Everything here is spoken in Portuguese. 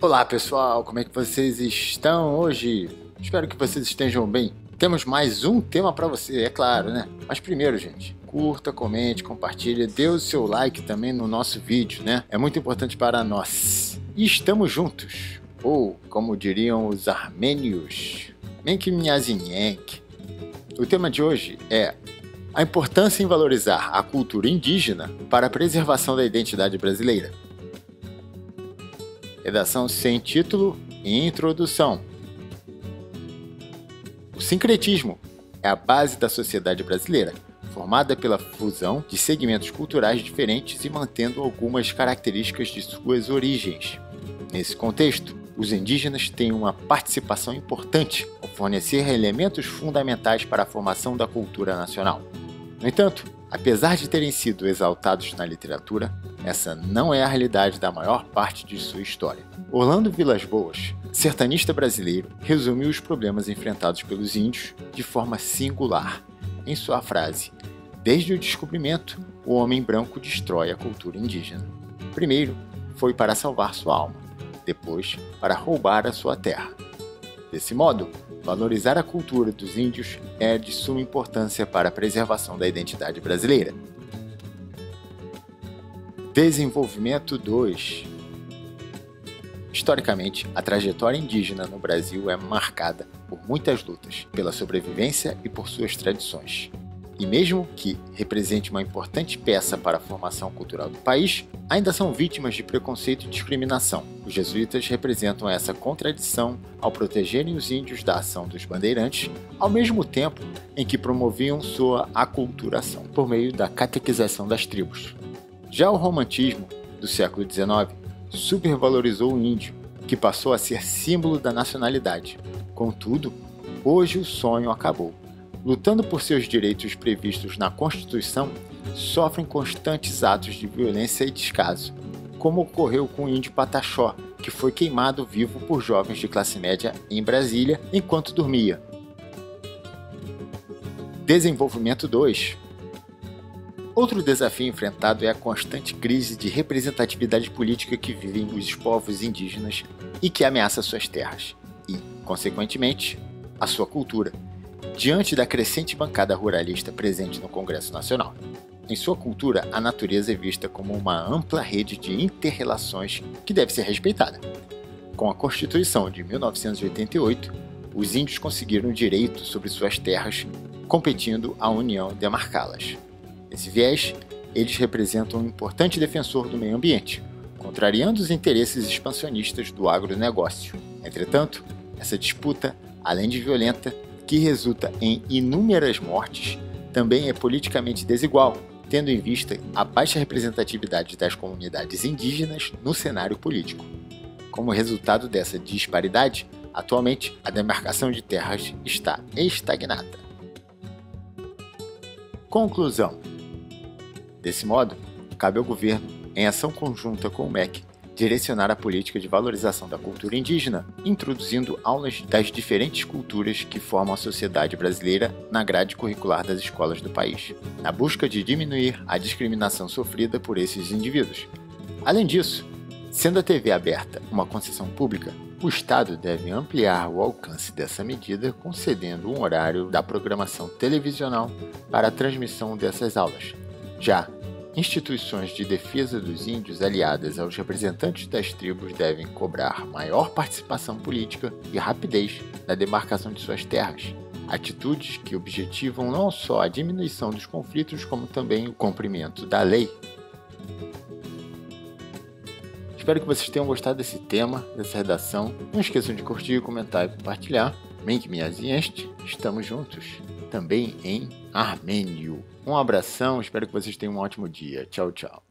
Olá pessoal, como é que vocês estão hoje? Espero que vocês estejam bem. Temos mais um tema para você, é claro, né? Mas primeiro, gente, curta, comente, compartilhe, dê o seu like também no nosso vídeo, né? É muito importante para nós. E estamos juntos, ou como diriam os armênios, Menk Minhazinhenk. O tema de hoje é a importância em valorizar a cultura indígena para a preservação da identidade brasileira. Redação sem título e introdução. O sincretismo é a base da sociedade brasileira, formada pela fusão de segmentos culturais diferentes e mantendo algumas características de suas origens. Nesse contexto, os indígenas têm uma participação importante ao fornecer elementos fundamentais para a formação da cultura nacional. No entanto, apesar de terem sido exaltados na literatura, essa não é a realidade da maior parte de sua história. Orlando Vilas Boas, sertanista brasileiro, resumiu os problemas enfrentados pelos índios de forma singular em sua frase: Desde o descobrimento, o homem branco destrói a cultura indígena. Primeiro, foi para salvar sua alma, depois, para roubar a sua terra. Desse modo, valorizar a cultura dos índios é de suma importância para a preservação da identidade brasileira. Desenvolvimento 2 Historicamente, a trajetória indígena no Brasil é marcada por muitas lutas, pela sobrevivência e por suas tradições. E mesmo que represente uma importante peça para a formação cultural do país, ainda são vítimas de preconceito e discriminação. Os jesuítas representam essa contradição ao protegerem os índios da ação dos bandeirantes, ao mesmo tempo em que promoviam sua aculturação por meio da catequização das tribos. Já o romantismo do século XIX supervalorizou o índio, que passou a ser símbolo da nacionalidade. Contudo, hoje o sonho acabou lutando por seus direitos previstos na Constituição, sofrem constantes atos de violência e descaso, como ocorreu com o índio Pataxó, que foi queimado vivo por jovens de classe média em Brasília enquanto dormia. Desenvolvimento 2 Outro desafio enfrentado é a constante crise de representatividade política que vivem os povos indígenas e que ameaça suas terras e, consequentemente, a sua cultura, diante da crescente bancada ruralista presente no Congresso Nacional. Em sua cultura, a natureza é vista como uma ampla rede de interrelações que deve ser respeitada. Com a Constituição de 1988, os índios conseguiram direito sobre suas terras, competindo à União demarcá-las. Nesse viés, eles representam um importante defensor do meio ambiente, contrariando os interesses expansionistas do agronegócio. Entretanto, essa disputa, além de violenta, que resulta em inúmeras mortes, também é politicamente desigual, tendo em vista a baixa representatividade das comunidades indígenas no cenário político. Como resultado dessa disparidade, atualmente a demarcação de terras está estagnada. Conclusão: Desse modo, cabe ao governo, em ação conjunta com o MEC, direcionar a política de valorização da cultura indígena, introduzindo aulas das diferentes culturas que formam a sociedade brasileira na grade curricular das escolas do país, na busca de diminuir a discriminação sofrida por esses indivíduos. Além disso, sendo a TV aberta uma concessão pública, o Estado deve ampliar o alcance dessa medida, concedendo um horário da programação televisional para a transmissão dessas aulas. Já Instituições de defesa dos índios aliadas aos representantes das tribos devem cobrar maior participação política e rapidez na demarcação de suas terras, atitudes que objetivam não só a diminuição dos conflitos, como também o cumprimento da lei. Espero que vocês tenham gostado desse tema, dessa redação. Não esqueçam de curtir, comentar e compartilhar. Menk Miazienst, estamos juntos também em armênio. Um abração, espero que vocês tenham um ótimo dia. Tchau, tchau.